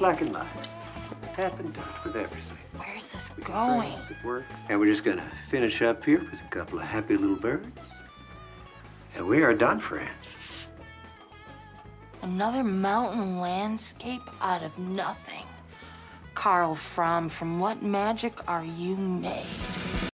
just like in life. and touch with everything. Where's this going? work, and we're just gonna finish up here with a couple of happy little birds. And we are done, friends. Another mountain landscape out of nothing. Carl Fromm, from what magic are you made?